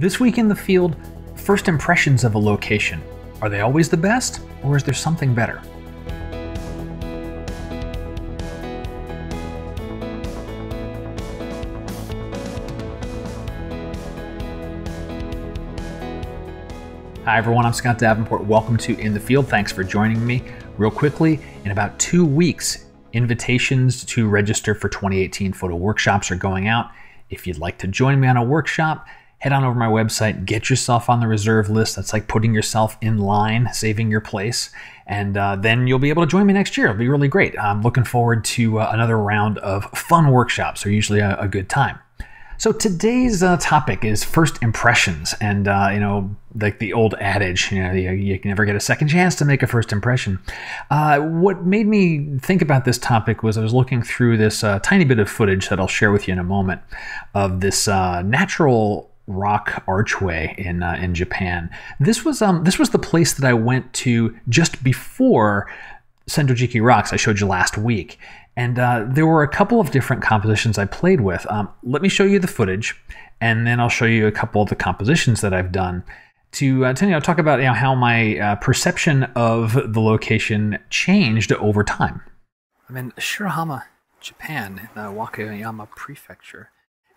This week in the field, first impressions of a location. Are they always the best, or is there something better? Hi, everyone. I'm Scott Davenport. Welcome to In the Field. Thanks for joining me. Real quickly, in about two weeks, invitations to register for 2018 photo workshops are going out. If you'd like to join me on a workshop, head on over to my website, get yourself on the reserve list. That's like putting yourself in line, saving your place, and uh, then you'll be able to join me next year. It'll be really great. I'm looking forward to uh, another round of fun workshops. They're usually a, a good time. So today's uh, topic is first impressions, and uh, you know, like the old adage, you know, you, you, can never get a second chance to make a first impression. Uh, what made me think about this topic was I was looking through this uh, tiny bit of footage that I'll share with you in a moment of this natural rock archway in uh, in Japan. This was um this was the place that I went to just before Senjojiki Rocks I showed you last week. And uh, there were a couple of different compositions I played with. Um, let me show you the footage, and then I'll show you a couple of the compositions that I've done to, uh, to you know, talk about you know, how my uh, perception of the location changed over time. I'm in Shirahama, Japan, in the Wakayama Prefecture,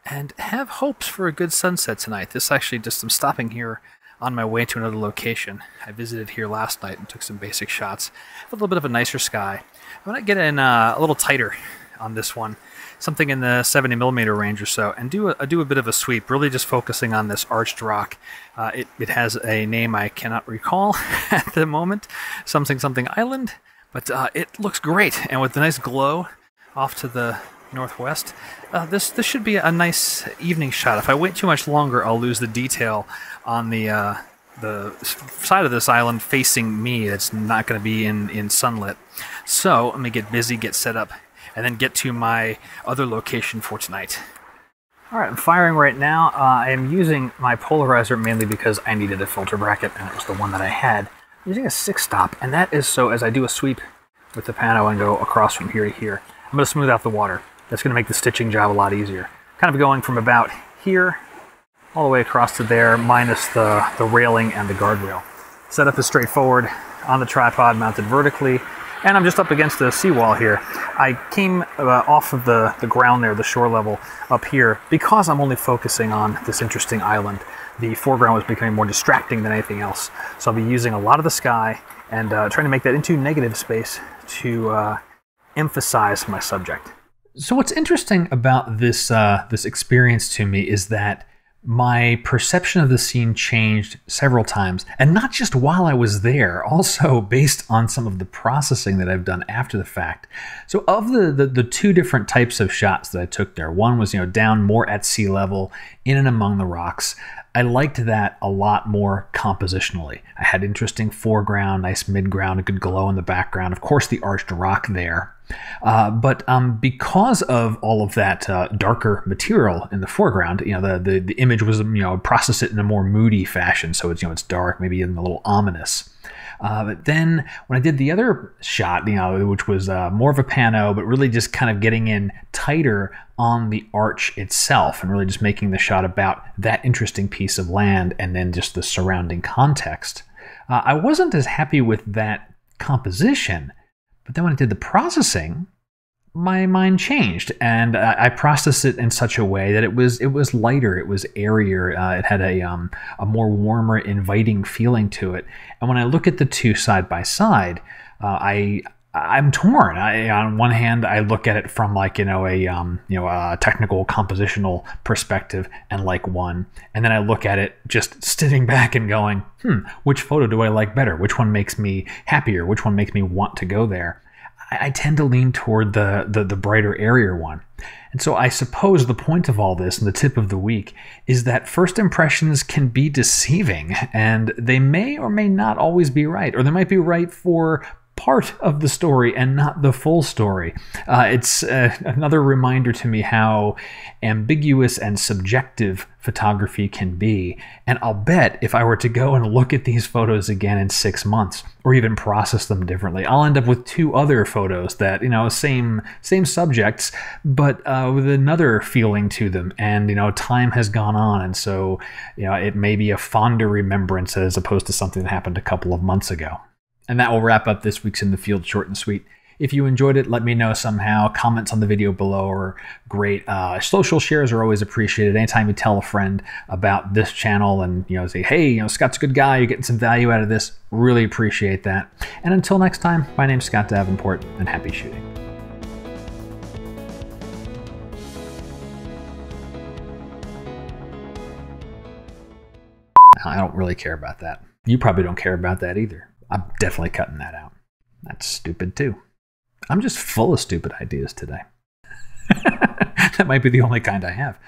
and have hopes for a good sunset tonight. This actually just I'm stopping here on my way to another location. I visited here last night and took some basic shots. A little bit of a nicer sky. I'm to get in uh, a little tighter on this one, something in the 70 millimeter range or so, and do a, do a bit of a sweep, really just focusing on this arched rock. Uh, it, it has a name I cannot recall at the moment, something something island, but uh, it looks great, and with the nice glow off to the northwest, uh, this this should be a nice evening shot. If I wait too much longer, I'll lose the detail on the uh, the side of this island facing me. It's not going to be in in sunlit. So let me get busy, get set up, and then get to my other location for tonight. All right, I'm firing right now. Uh, I am using my polarizer mainly because I needed a filter bracket, and it was the one that I had. I'm using a six stop, and that is so as I do a sweep with the pano and go across from here to here, I'm going to smooth out the water. That's going to make the stitching job a lot easier. Kind of going from about here all the way across to there, minus the, the railing and the guardrail. Setup is straightforward on the tripod mounted vertically, and I'm just up against the seawall here. I came uh, off of the, the ground there, the shore level up here, because I'm only focusing on this interesting island. The foreground was becoming more distracting than anything else. So I'll be using a lot of the sky and uh, trying to make that into negative space to uh, emphasize my subject. So what's interesting about this uh, this experience to me is that my perception of the scene changed several times, and not just while I was there, also based on some of the processing that I've done after the fact. So, of the, the, the two different types of shots that I took there, one was you know down more at sea level, in and among the rocks. I liked that a lot more compositionally. I had interesting foreground, nice midground, a good glow in the background. Of course, the arched rock there. Uh, but um, because of all of that uh, darker material in the foreground, you know, the, the, the image was, you know, process it in a more moody fashion. So it's, you know, it's dark, maybe even a little ominous. Uh, but then when I did the other shot, you know, which was uh, more of a pano, but really just kind of getting in tighter on the arch itself and really just making the shot about that interesting piece of land and then just the surrounding context. Uh, I wasn't as happy with that composition, but then when I did the processing, my mind changed and uh, I processed it in such a way that it was it was lighter, it was airier, uh, it had a um, a more warmer, inviting feeling to it. And when I look at the two side by side, uh, I I'm torn. I, on one hand, I look at it from like you know a um, you know a technical compositional perspective and like one, and then I look at it just sitting back and going, hmm, which photo do I like better? Which one makes me happier? Which one makes me want to go there? I, I tend to lean toward the, the the brighter, airier one. And so I suppose the point of all this and the tip of the week is that first impressions can be deceiving and they may or may not always be right, or they might be right for part of the story and not the full story. Uh, it's uh, another reminder to me how ambiguous and subjective photography can be. And I'll bet if I were to go and look at these photos again in six months, or even process them differently, I'll end up with two other photos that you know same same subjects, but uh, with another feeling to them. And you know, time has gone on, and so you know it may be a fonder remembrance as opposed to something that happened a couple of months ago. And that will wrap up this week's in the field short and sweet. If you enjoyed it, let me know somehow. Comments on the video below are great. Uh, social shares are always appreciated. Anytime you tell a friend about this channel and you know say, hey, you know Scott's a good guy, you're getting some value out of this, really appreciate that. And until next time, my name's Scott Davenport, and happy shooting. I don't really care about that. You probably don't care about that either. I'm definitely cutting that out. That's stupid too. I'm just full of stupid ideas today. that might be the only kind I have.